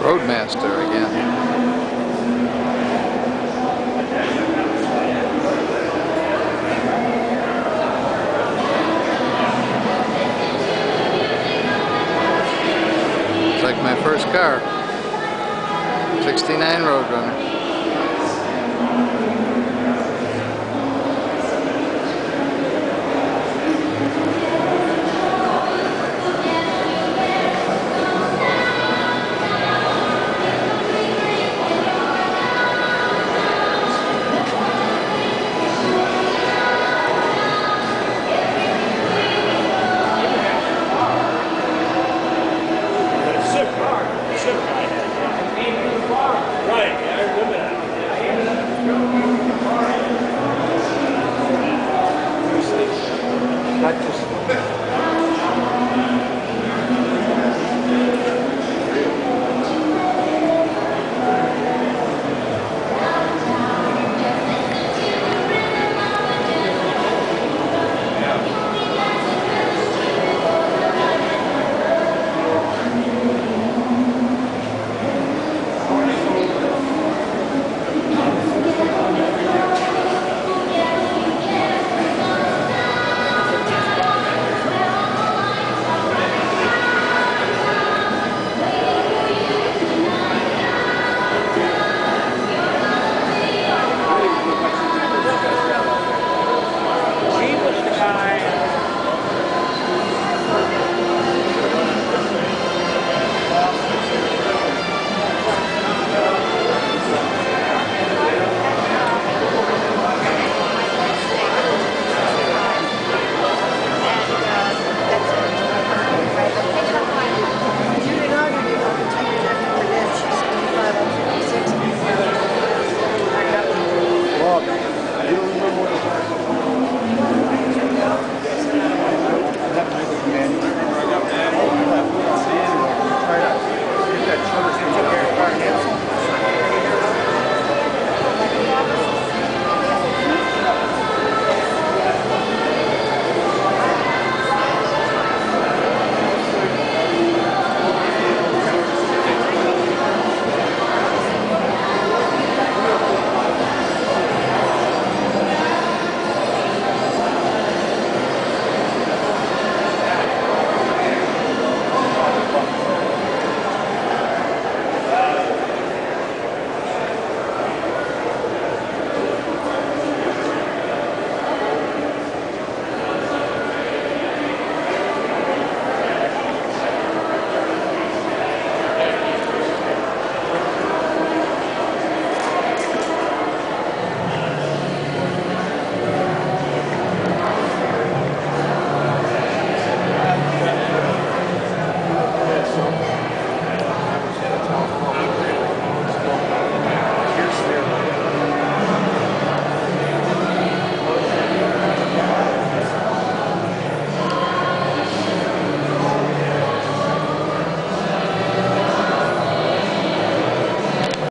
Roadmaster again. It's like my first car, 69 Roadrunner. Leipzig.